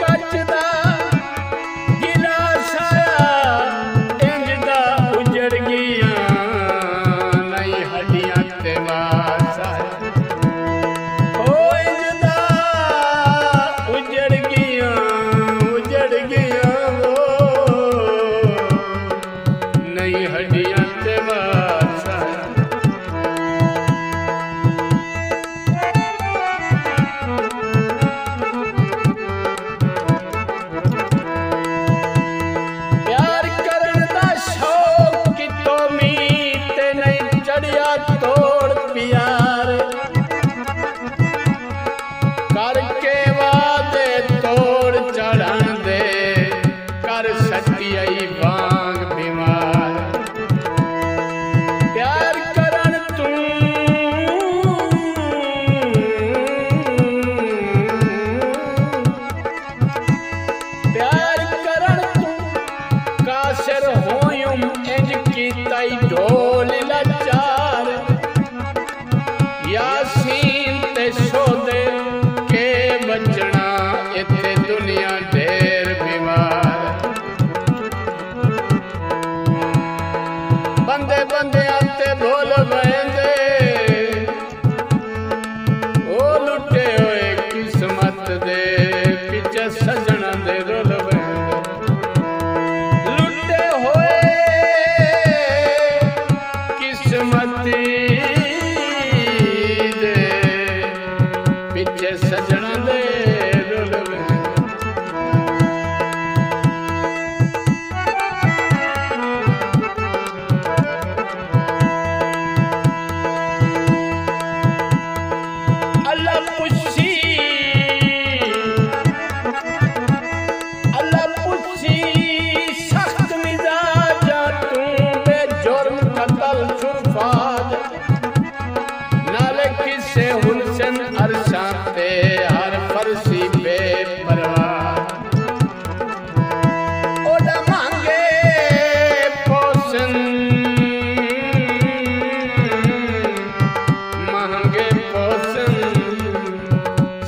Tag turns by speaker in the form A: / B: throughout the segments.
A: Vai cantidade. ਸਜਣਾ ਦੇ ਰੁਲ ਲੁੱਟੇ ਹੋਏ ਕਿਸਮਤੀ ਪਿੱਛੇ ਸਜਣਾ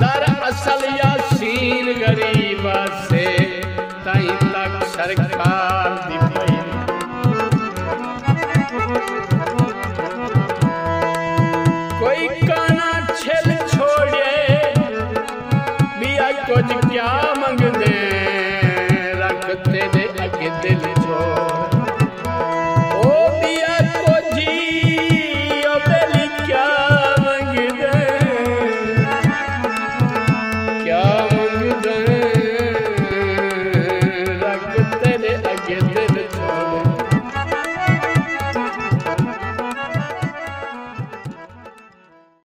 A: दर असलिया